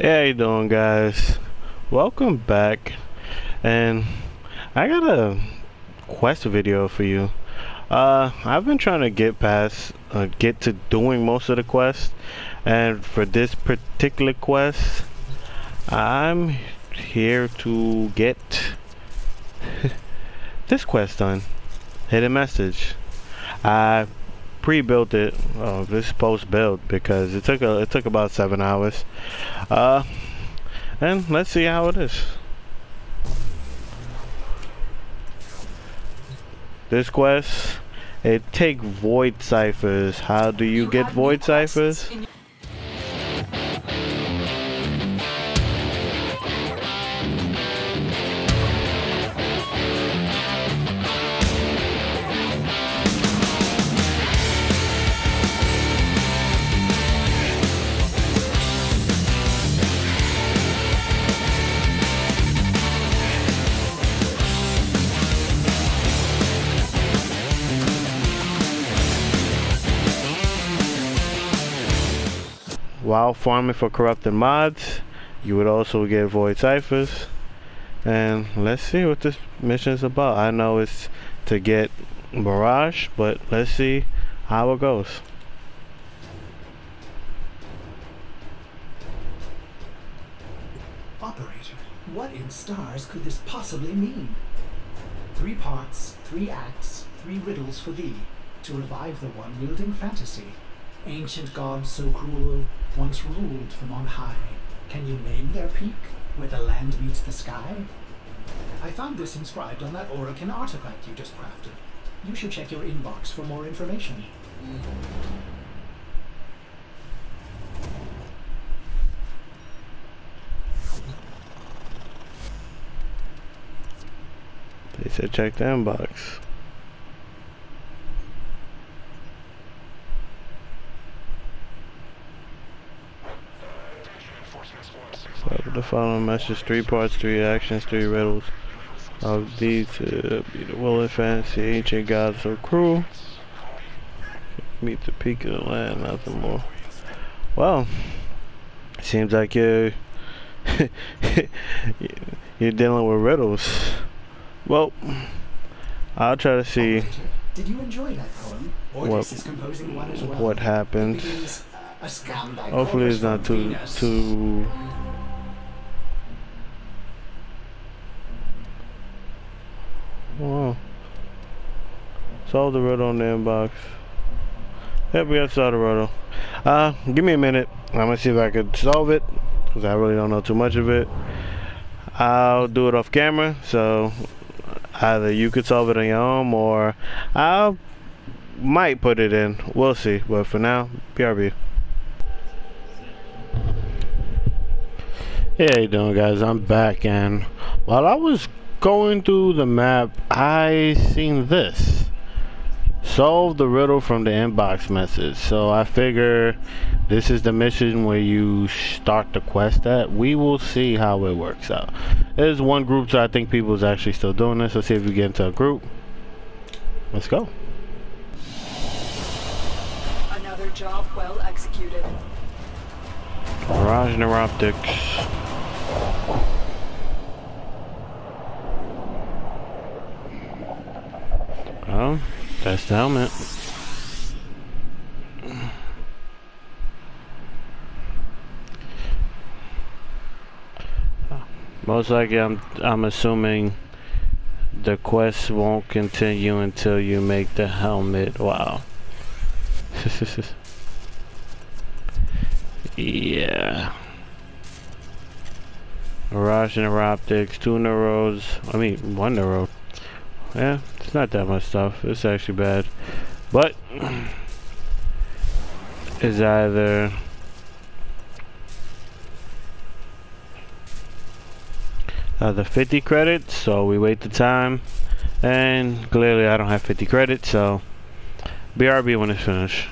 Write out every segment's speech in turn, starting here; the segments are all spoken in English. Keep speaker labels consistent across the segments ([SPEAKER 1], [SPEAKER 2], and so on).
[SPEAKER 1] How you doing, guys? Welcome back, and I got a quest video for you. Uh, I've been trying to get past, uh, get to doing most of the quests, and for this particular quest, I'm here to get this quest done. Hidden message. I pre-built it. Oh, this post-built because it took a, it took about seven hours. Uh, and let's see how it is. This quest, it take void ciphers. How do you, you get void ciphers? While farming for corrupted mods you would also get void ciphers and let's see what this mission is about I know it's to get Mirage but let's see how it goes
[SPEAKER 2] Operator, what in stars could this possibly mean? Three parts, three acts, three riddles for thee, to revive the one wielding fantasy. Ancient gods so cruel, once ruled from on high. Can you name their peak, where the land meets the sky? I found this inscribed on that Orokin artifact you just crafted. You should check your inbox for more information.
[SPEAKER 1] They said check the inbox. So the following message, three parts, three actions, three riddles. Of these uh, to be the will and fancy, ancient gods so cruel. Meet the peak of the land, nothing more. Well, seems like you're you're dealing with riddles. Well, I'll try to see.
[SPEAKER 2] Did you enjoy that poem?
[SPEAKER 1] What,
[SPEAKER 2] well.
[SPEAKER 1] what happened? Hopefully, it's not too too Wow. Solve the riddle in the inbox. Yep, we got to solve the riddle. Uh, give me a minute. I'm gonna see if I could solve it, because I really don't know too much of it. I'll do it off camera, so either you could solve it on your own, or I might put it in. We'll see. But for now, BRB. Hey, how you doing, guys? I'm back, and while I was going through the map, I seen this. Solve the riddle from the inbox message. So I figure this is the mission where you start the quest at. We will see how it works out. There's one group, so I think people is actually still doing this. Let's see if we get into a group. Let's go.
[SPEAKER 3] Another job well executed.
[SPEAKER 1] Mirage Neuroptics. Oh, the helmet. Most likely, I'm I'm assuming the quest won't continue until you make the helmet. Wow. yeah. Mirage Neuroptics, two neuros. I mean, one neuro. Yeah, it's not that much stuff. It's actually bad. But, is either... Either 50 credits, so we wait the time. And clearly I don't have 50 credits, so BRB when it's finished.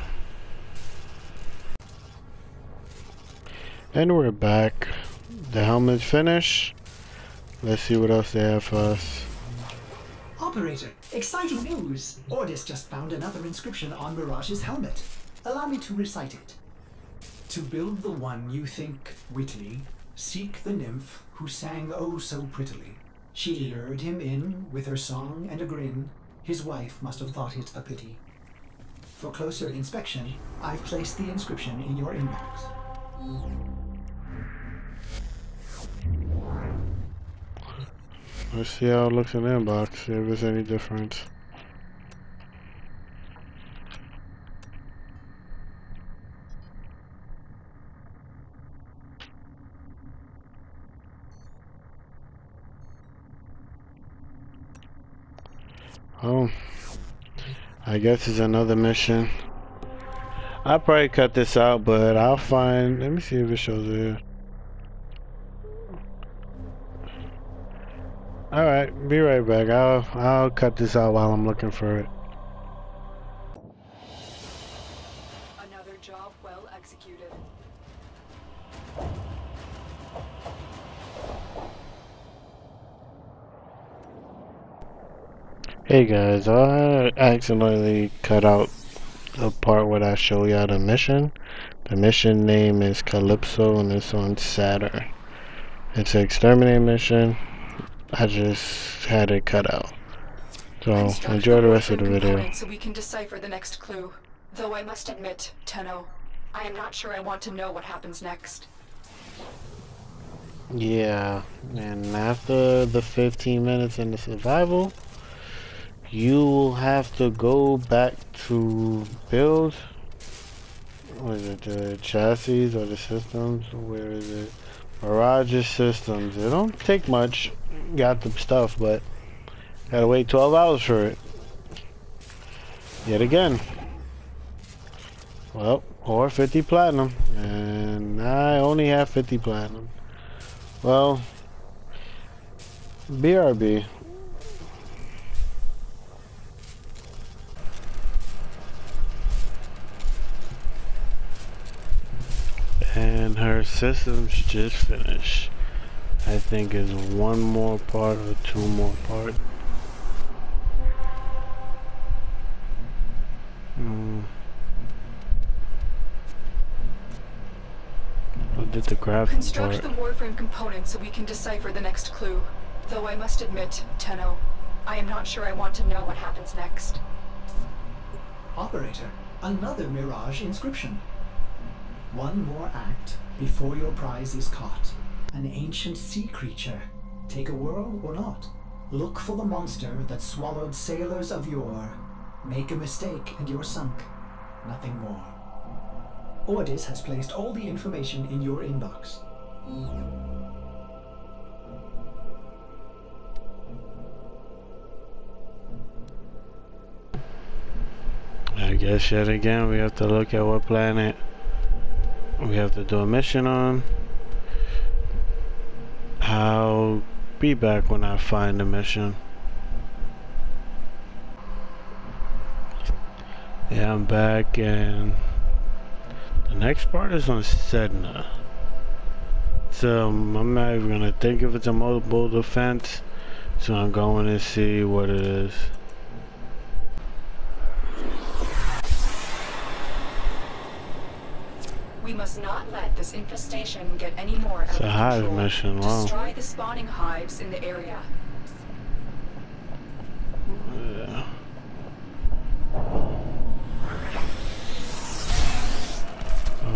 [SPEAKER 1] And we're back. The helmet's finished. Let's see what else they have for us.
[SPEAKER 2] Operator, exciting news! Ordis just found another inscription on Mirage's helmet. Allow me to recite it. To build the one you think witty, Seek the nymph who sang oh so prettily. She lured him in with her song and a grin. His wife must have thought it a pity. For closer inspection, I've placed the inscription in your inbox.
[SPEAKER 1] Let's see how it looks in the inbox, see if there's any difference. Oh, I guess it's another mission. I'll probably cut this out, but I'll find. Let me see if it shows here. All right, be right back. I'll I'll cut this out while I'm looking for it.
[SPEAKER 3] Another job well executed.
[SPEAKER 1] Hey guys, I accidentally cut out the part where I show y'all the mission. The mission name is Calypso and it's on Saturn. It's an exterminate mission. I just had it cut out. So enjoy the rest of the video.
[SPEAKER 3] So we can decipher the next clue. Though I must admit, Tenno, I am not sure I want to know what happens next.
[SPEAKER 1] Yeah, and after the 15 minutes in the survival, you will have to go back to build. What is it, the chassis or the systems? Where is it? Mirage's systems. It don't take much. Got the stuff, but gotta wait 12 hours for it. Yet again. Well, or 50 platinum. And I only have 50 platinum. Well, BRB. And her system's just finished. I think is one more part or two more part. What mm. did the crafting
[SPEAKER 3] Construct
[SPEAKER 1] part?
[SPEAKER 3] the Warframe component so we can decipher the next clue. Though I must admit, Tenno, I am not sure I want to know what happens next.
[SPEAKER 2] Operator, another Mirage inscription. One more act before your prize is caught. An ancient sea creature. Take a whirl or not. Look for the monster that swallowed sailors of yore. Make a mistake and you're sunk. Nothing more. Ordis has placed all the information in your inbox.
[SPEAKER 1] I guess yet again we have to look at what planet we have to do a mission on. I'll be back when I find the mission. Yeah, I'm back and the next part is on Sedna. So I'm not even gonna think if it's a mobile defense. So I'm going to see what it is.
[SPEAKER 3] We must not let this infestation get any more out
[SPEAKER 1] It's a
[SPEAKER 3] of
[SPEAKER 1] hive
[SPEAKER 3] control.
[SPEAKER 1] mission, wow.
[SPEAKER 3] Destroy the spawning hives in the area.
[SPEAKER 1] Yeah.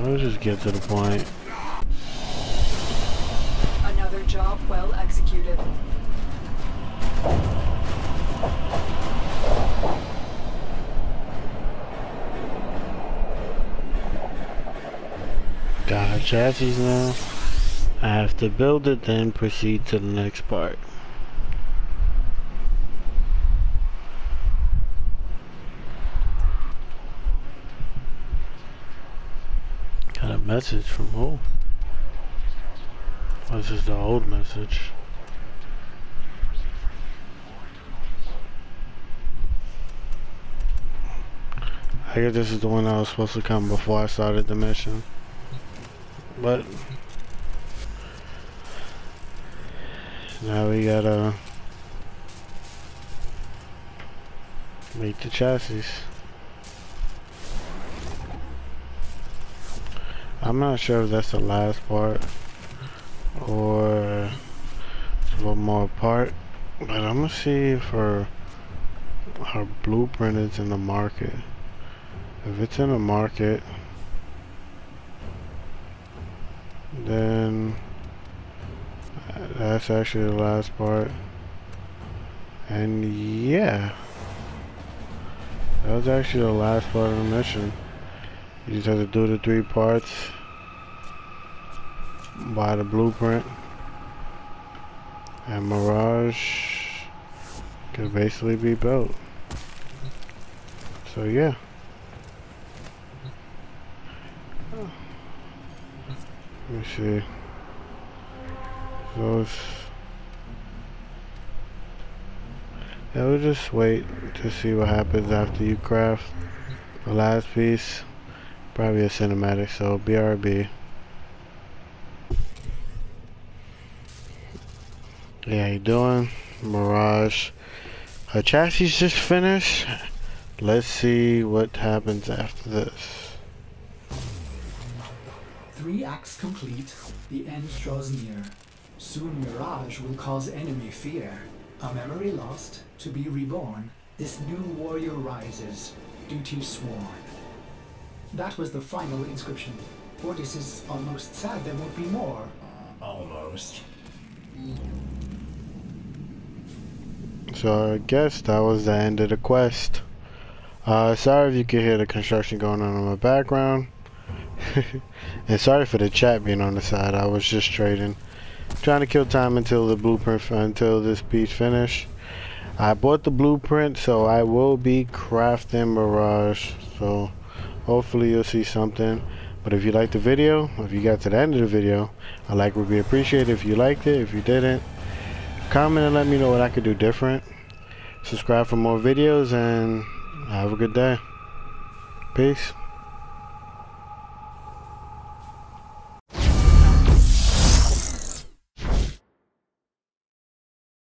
[SPEAKER 1] Let's just get to the point.
[SPEAKER 3] Another job well executed.
[SPEAKER 1] Chassis now. I have to build it, then proceed to the next part. Got a message from who? This is the old message. I guess this is the one that was supposed to come before I started the mission. But now we gotta make the chassis. I'm not sure if that's the last part, or little more apart. But I'm gonna see if her her blueprint is in the market. If it's in the market, then that's actually the last part. And yeah, that was actually the last part of the mission. You just have to do the three parts, buy the blueprint, and Mirage can basically be built. So yeah. Let me see. It's yeah, we'll just wait to see what happens after you craft the last piece. Probably a cinematic, so BRB. Yeah, you doing? Mirage. Her chassis just finished. Let's see what happens after this.
[SPEAKER 2] Three acts complete, the end draws near. Soon Mirage will cause enemy fear. A memory lost, to be reborn. This new warrior rises, duty sworn. That was the final inscription. Ordis is almost sad there won't be more.
[SPEAKER 4] Almost.
[SPEAKER 1] So I guess that was the end of the quest. Uh, sorry if you could hear the construction going on in my background. and sorry for the chat being on the side. I was just trading. Trying to kill time until the blueprint, until this piece finish. I bought the blueprint, so I will be crafting Mirage. So hopefully you'll see something. But if you liked the video, if you got to the end of the video, a like would be appreciated if you liked it. If you didn't, comment and let me know what I could do different. Subscribe for more videos and have a good day. Peace.